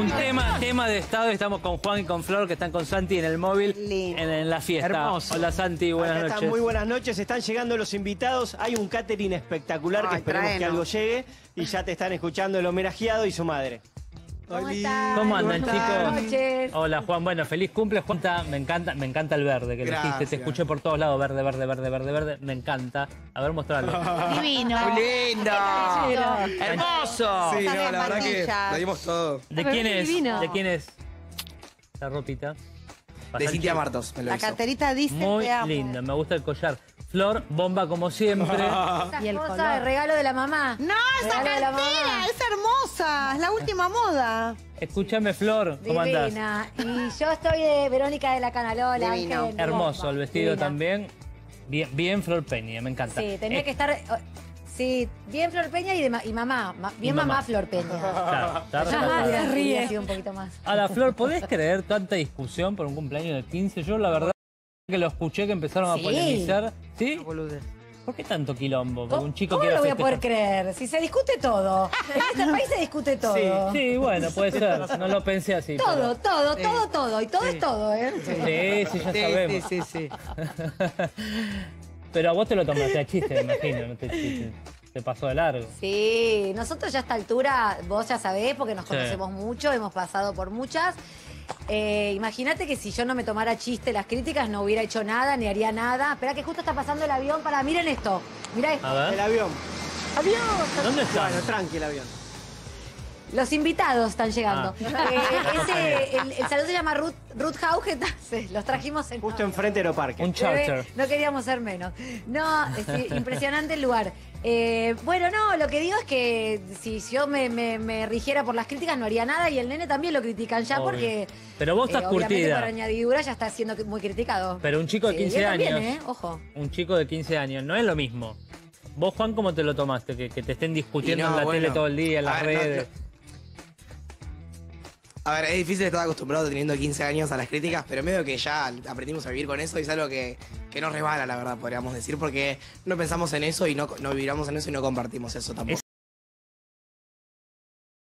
un tema, tema de estado. Estamos con Juan y con Flor, que están con Santi en el móvil en, en la fiesta. Hermoso. Hola Santi, buenas Acá noches. están, muy buenas noches. Están llegando los invitados. Hay un catering espectacular que esperemos que algo llegue. Y ya te están escuchando el homenajeado y su madre. ¿Cómo están? ¿Cómo andan, Buenas chicos? noches. Hola Juan, bueno, feliz cumple. Juan, me encanta, me encanta el verde que elegiste. Te Gracias. escuché por todos lados, verde, verde, verde, verde, verde. Me encanta. A ver, mostralo. Divino. lindo! Hermoso. Sí, no, la verdad que zapatillas. lo dimos todo. ¿De quién es. ¿De quién es la ropita? De Cintia. Martos me lo La hizo. carterita dice Muy te amo. linda, me gusta el collar. Flor, bomba como siempre. Y el el regalo de la mamá. No, esa Regalo de la cartera mamá. es hermosa. Es la última moda. Escúchame, Flor, ¿cómo andás? Divina. Y yo estoy de Verónica de la Canalola. Divino. Hermoso, bomba. el vestido Divina. también. Bien, bien Flor Peña, me encanta. Sí, tenía Eh, que estar. oh, Sí, bien Flor Peña y, de ma- y mamá. ma- bien Y mamá. mamá. Flor Peña. Claro, retratada. se ríe. un poquito más. Ahora, Flor, ¿podés creer tanta discusión por un cumpleaños de 15? Yo, la verdad, que lo escuché que empezaron Sí. a polemizar. ¿Sí? ¿Por qué tanto quilombo? Porque ¿Cómo, un chico cómo quiere lo voy a poder creer? Si se discute todo. En este país se discute todo. Sí, bueno, puede ser. No lo pensé así. Todo, todo, todo, todo. Y todo es todo, ¿eh? Sí, sí, ya sabemos. Sí, sí, sí. Pero a vos te lo tomaste a chiste, me imagino. No te, te- te pasó de largo. Sí, nosotros ya a esta altura, vos ya sabés, porque nos Sí. conocemos mucho, hemos pasado por muchas. Eh, Imagínate que si yo no me tomara chiste las críticas, no hubiera hecho nada, ni haría nada. Espera que justo está pasando el avión para. Miren esto. Mirá esto. A El avión. Avión. ¿Dónde está? Bueno, tranqui el avión. Los invitados están llegando. Ah. Eh, ese- el, el salón se llama Ruth, Ruth House, entonces los trajimos en. Justo enfrente de Aeroparque. Un charter. No queríamos ser menos. No, es impresionante el lugar. Eh, bueno, no, lo que digo es que si yo me, me- me rigiera por las críticas no haría nada y el nene también lo critican ya Obvio. porque... Pero vos estás eh, obviamente curtida. por añadidura ya está siendo muy criticado. Pero un chico de Sí, 15 él también, años. ¿eh? Ojo. Un chico de 15 años, no es lo mismo. Vos, Juan, ¿cómo te lo tomaste? Que, que te estén discutiendo no, en la bueno. tele todo el día, en las no, redes. A ver, es difícil estar acostumbrado teniendo 15 años a las críticas, pero medio que ya aprendimos a vivir con eso y es algo que, que nos resbala, la verdad, podríamos decir, porque no pensamos en eso y no, no vibramos en eso y no compartimos eso tampoco.